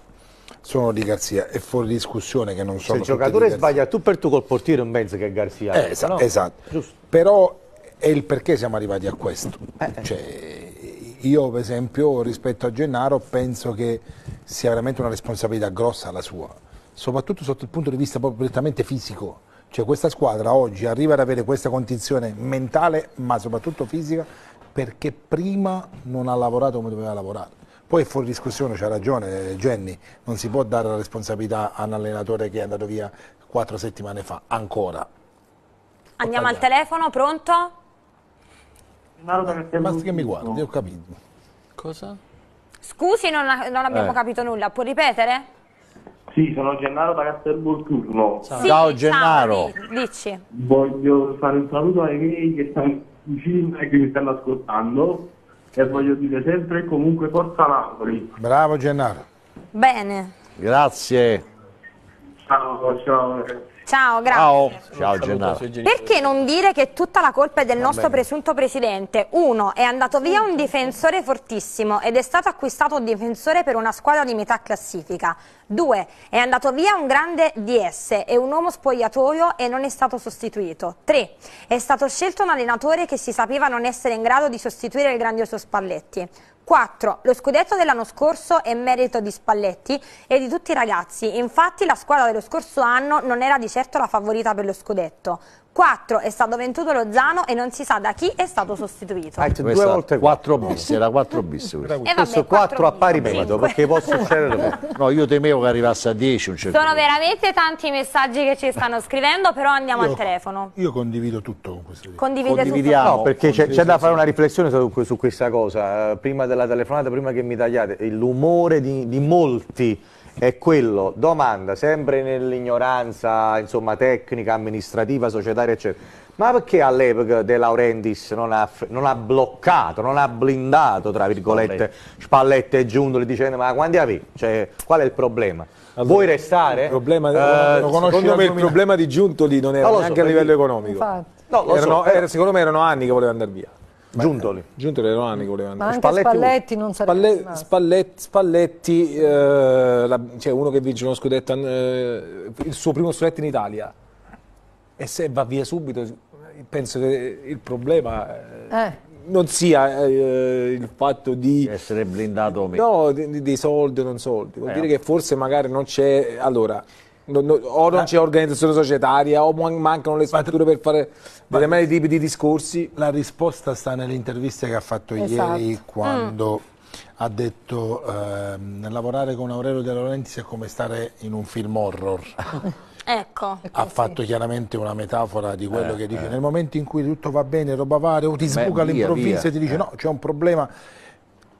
sono di Garzia, è fuori discussione che non Se sono il tutte giocatore sbaglia tu per tu col portiere non pensi che è Garzia. Eh, esa- no? esatto. Giusto. Però è il perché siamo arrivati a questo. Cioè, io per esempio rispetto a Gennaro penso che sia veramente una responsabilità grossa la sua, soprattutto sotto il punto di vista proprio prettamente fisico. Cioè questa squadra oggi arriva ad avere questa condizione mentale ma soprattutto fisica perché prima non ha lavorato come doveva lavorare. Poi è fuori discussione, c'ha ragione Jenny, non si può dare la responsabilità a un allenatore che è andato via quattro settimane fa, ancora. Andiamo al telefono, pronto? Basta che mi guardi, ho capito. Cosa? Scusi, non, non abbiamo Eh. capito nulla. Può ripetere? Sì, sono Gennaro da Castelvolturno. Sì, Ciao, Gennaro. di- Dici. Voglio fare un saluto ai miei che stanno vicino e che mi stanno ascoltando e voglio dire sempre e comunque forza Napoli. Bravo Gennaro. Bene. Grazie. Ciao, ciao. ragazzi. Ciao, grazie. Ciao. Ciao Gennaro. Perché non dire che tutta la colpa è del nostro presunto presidente? Uno, è andato via un difensore fortissimo ed è stato acquistato un difensore per una squadra di metà classifica. Due, è andato via un grande DS e un uomo spogliatoio e non è stato sostituito. Tre, è stato scelto un allenatore che si sapeva non essere in grado di sostituire il grandioso Spalletti. 4. Lo scudetto dell'anno scorso è merito di Spalletti e di tutti i ragazzi, infatti la squadra dello scorso anno non era di certo la favorita per lo scudetto. 4. È stato venduto Lozano e non si sa da chi è stato sostituito. Ah, due volte 4 bis, era 4 bis questa. E vabbè, Questo 4 quattro a pari merito, perché può succedere. No, io temevo che arrivasse a 10 un certo Sono punto. veramente tanti i messaggi che ci stanno scrivendo, però andiamo al telefono. Io condivido tutto con questo. Condivide Condividiamo. No, perché c'è, da fare una riflessione su, su questa cosa. Eh, Prima della telefonata, prima che mi tagliate, l'umore di, di molti è quello, domanda, sempre nell'ignoranza insomma, tecnica, amministrativa, societaria, eccetera. Ma perché all'epoca De Laurentiis non ha, non ha bloccato, non ha blindato, tra virgolette, Spalletti e Giuntoli dicendo ma quanti avevi? Cioè, qual è il problema? Vuoi restare? Il problema, Eh, secondo me il problema di Giuntoli non era so, neanche a livello economico. Infatti. no, lo so, Erano- però- era- secondo me erano anni che voleva andare via. Giuntoli. Giuntoli erano anni che voleva andare anche Spalletti Spalletti, non sarebbe Spalle-. Spalletti, Spalletti, eh, la- cioè uno che vince uno scudetto, eh, il suo primo scudetto in Italia, e se va via subito, penso che il problema eh, Eh. non sia eh, il fatto di... Essere blindato o meno. No, di- di- dei soldi o non soldi, vuol dire che forse magari non c'è, allora, non- non- o non c'è organizzazione societaria o man- mancano le strutture per fare determinati tipi di discorsi. La risposta sta nelle interviste che ha fatto Esatto. ieri quando ha detto ehm, lavorare con Aurelio De Laurentiis è come stare in un film horror. Ecco. ha fatto chiaramente una metafora di quello che dice nel momento in cui tutto va bene, roba varia, o ti sbuca all'improvviso e ti dice no, c'è un problema.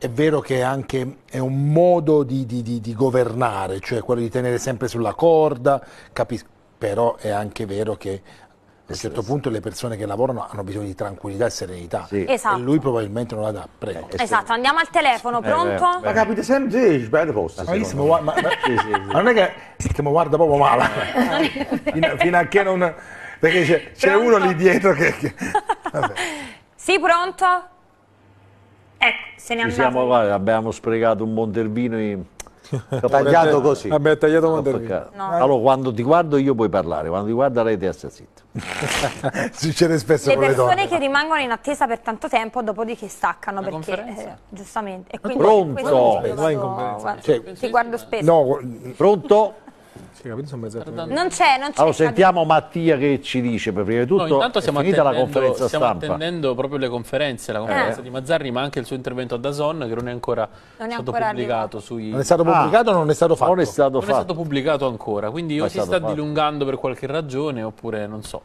È vero che è anche è un modo di, di- di- di governare, cioè quello di tenere sempre sulla corda, capisco, però è anche vero che a un certo punto le persone che lavorano hanno bisogno di tranquillità e serenità Sì. Esatto. e lui probabilmente non la dà. Prego. Esatto, andiamo al telefono, pronto? beh, Ma capite sempre sì, sbagliate posto. Ma, io se mi guarda- ma- ma- ma non è che, che mi guarda proprio male, fino, fino a che non... Perché c'è, c'è uno lì dietro che... che- vabbè. Sì, pronto? Ecco, se ne siamo, guarda, abbiamo sprecato un Montervino in... Tagliato così. Vabbè, tagliato Montervino. Allora, quando ti guardo io puoi parlare, quando ti guarda lei ti sta zitto. Succede spesso Le con le persone donne. che rimangono in attesa per tanto tempo, dopodiché staccano perché conferenza? eh, giustamente. E quindi Pronto? questo conferenza. guarda, Cioè, ti guardo spesso. No, Pronto? Sì, capito. Non c'è, non c'è. Allora, sentiamo Mattia che ci dice, per prima di tutto, No, intanto è stiamo, finita la attendendo, conferenza stiamo stampa. attendendo proprio le conferenze, la conferenza Eh. di Mazzarri, ma anche il suo intervento a Dazon che non è ancora Non è stato ancora pubblicato sui... non è stato pubblicato o non è stato fatto? Non è stato Non è fatto. stato pubblicato ancora, quindi o è si sta fatto. dilungando per qualche ragione oppure non so.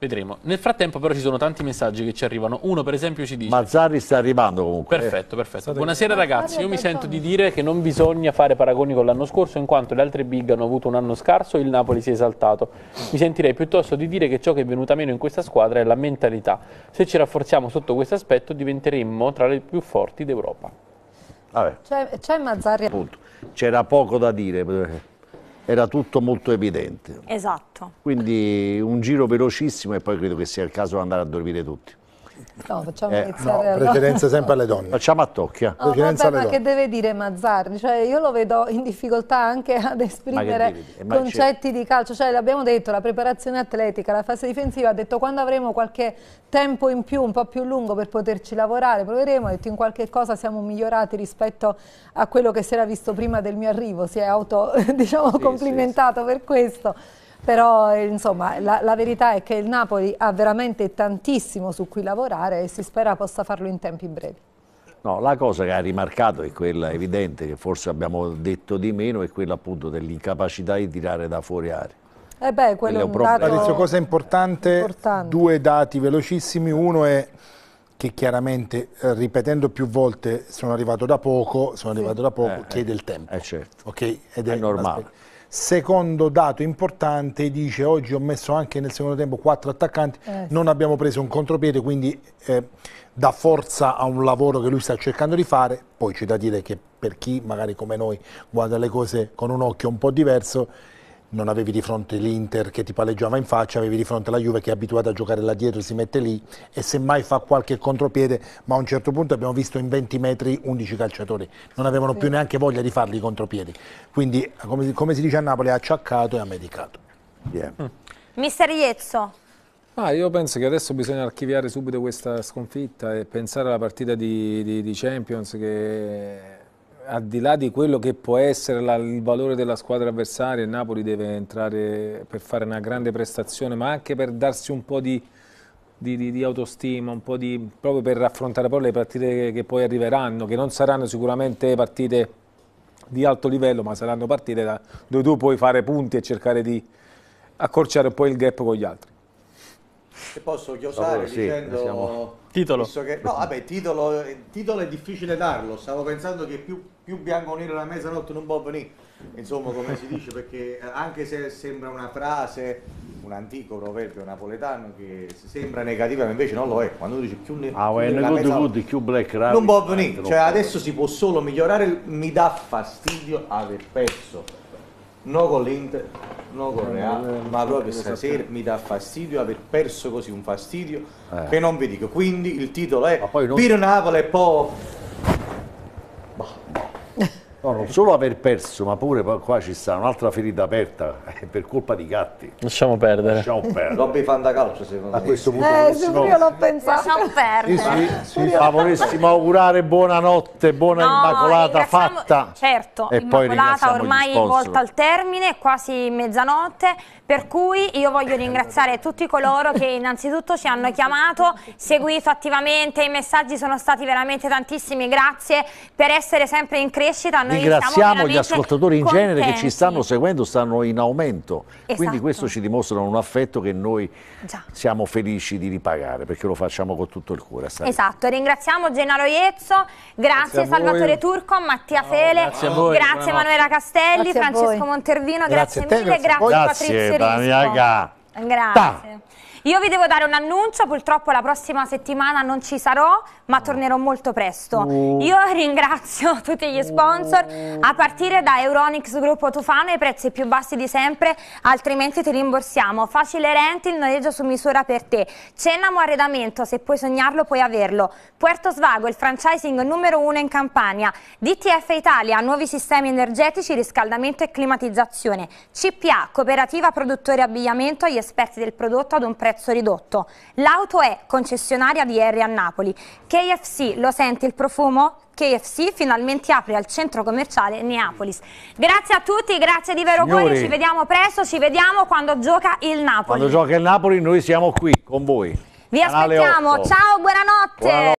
Vedremo. Nel frattempo però ci sono tanti messaggi che ci arrivano. Uno per esempio ci dice... Mazzarri sta arrivando comunque. Perfetto, perfetto. Buonasera ragazzi, io mi sento di dire che non bisogna fare paragoni con l'anno scorso in quanto le altre big hanno avuto un anno scarso e il Napoli si è esaltato. Mi sentirei piuttosto di dire che ciò che è venuta meno in questa squadra è la mentalità. Se ci rafforziamo sotto questo aspetto diventeremmo tra le più forti d'Europa. Vabbè, C'è, c'è Mazzarri appunto. C'era poco da dire. Era tutto molto evidente. Esatto. Quindi un giro velocissimo e poi credo che sia il caso di andare a dormire tutti. No, facciamo Eh, iniziare No, allora. precedenza sempre alle donne. Facciamo a tocchia. No, vabbè, ma donne. che deve dire Mazzarri? Cioè, io lo vedo in difficoltà anche ad esprimere concetti di calcio. Cioè, l'abbiamo detto, la preparazione atletica, la fase difensiva, ha detto quando avremo qualche tempo in più, un po' più lungo per poterci lavorare, proveremo, ha detto in qualche cosa siamo migliorati rispetto a quello che si era visto prima del mio arrivo, si è auto, diciamo, complimentato per questo. Però insomma la, la verità è che il Napoli ha veramente tantissimo su cui lavorare e si spera possa farlo in tempi brevi. No, la cosa che ha rimarcato è quella evidente, che forse abbiamo detto di meno, è quella appunto dell'incapacità di tirare da fuori area. Eh beh, quello è è un dato Patrizio, cosa importante, importante. due dati velocissimi, uno è che chiaramente eh, ripetendo più volte sono arrivato da poco, sono arrivato da poco, Eh, chiede eh, il tempo. eh, certo. Ok? Ed È normale. Secondo dato importante, dice oggi ho messo anche nel secondo tempo quattro attaccanti, Eh, sì. non abbiamo preso un contropiede, quindi eh, dà forza a un lavoro che lui sta cercando di fare. Poi c'è da dire che per chi magari come noi guarda le cose con un occhio un po' diverso, non avevi di fronte l'Inter che ti palleggiava in faccia, avevi di fronte la Juve che è abituata a giocare là dietro, si mette lì e semmai fa qualche contropiede, ma a un certo punto abbiamo visto in 20 metri 11 calciatori, non avevano più neanche voglia di farli i contropiedi. Quindi, come, come si dice a Napoli, ha acciaccato e ha medicato. Yeah. Mister Iezzo, Ah, io penso che adesso bisogna archiviare subito questa sconfitta e pensare alla partita di, di- di Champions che al di là di quello che può essere la- il valore della squadra avversaria, il Napoli deve entrare per fare una grande prestazione, ma anche per darsi un po' di, di- di- di autostima, un po' di, proprio per affrontare poi le partite che poi arriveranno, che non saranno sicuramente partite di alto livello, ma saranno partite da- dove tu puoi fare punti e cercare di accorciare un po' il gap con gli altri. Se posso chiosare Sì, dicendo... siamo- Titolo. visto che- no, vabbè, titolo, titolo è difficile darlo. Stavo pensando che più, più bianco o nero la mezzanotte non può venire. Insomma, come si dice, perché eh, anche se sembra una frase, un antico proverbio napoletano che sembra negativa, ma invece non lo è. Quando tu dici più ne- Ah, più nella mezzanotte- più black rari. non può venire, non cioè adesso si può solo migliorare, mi dà fastidio aver perso, non con l'Inter, non con il Real, ma proprio stasera mi dà fastidio aver perso così, un fastidio Eh. che non vi dico, quindi il titolo è non- Piro Napoli e poi... No, non solo aver perso, ma pure poi qua ci sta un'altra ferita aperta eh, per colpa di gatti. Lasciamo perdere. Lasciamo perdere. Robby Fantacalcio secondo A me. questo punto Eh, sì, pure io l'ho pensato. lasciamo perdere. ma volessimo augurare buonanotte, buona No, immacolata fatta. Certo, e poi Immacolata ormai volta al termine, quasi mezzanotte, per cui io voglio ringraziare tutti coloro che innanzitutto ci hanno chiamato, seguito attivamente, i messaggi sono stati veramente tantissimi, grazie per essere sempre in crescita. Noi Ringraziamo gli ascoltatori in genere che ci contenti. stanno seguendo, stanno in aumento. Quindi Esatto. questo ci dimostra un affetto che noi Già. siamo felici di ripagare perché lo facciamo con tutto il cuore. Esatto, ringraziamo Gennaro Iezzo, grazie, voi. Salvatore Turco, Mattia Fele, grazie voi, grazie. Manuela Castelli, Grazie Francesco voi. Montervino, Grazie grazie, a te, mille, grazie grazie Grazie, Patrizio Daniaga. Risco. Grazie. Io vi devo dare un annuncio, purtroppo la prossima settimana non ci sarò, ma tornerò molto presto. Io ringrazio tutti gli sponsor, a partire da Euronics Gruppo Tufano, i prezzi più bassi di sempre, altrimenti ti rimborsiamo. Facile Renti, il noleggio su misura per te. Cennamo Arredamento, se puoi sognarlo puoi averlo. Puerto Svago, il franchising numero uno in Campania. DTF Italia, nuovi sistemi energetici, riscaldamento e climatizzazione. CPA, cooperativa produttori abbigliamento, gli esperti del prodotto ad un prezzo ridotto. L'auto è concessionaria VR a Napoli. KFC, lo senti il profumo? KFC finalmente apre al centro commerciale Neapolis. Grazie a tutti, grazie di vero cuore, ci vediamo presto, ci vediamo quando gioca il Napoli. Quando gioca il Napoli noi siamo qui con voi. Vi aspettiamo, 8. ciao, buonanotte. Buonanotte.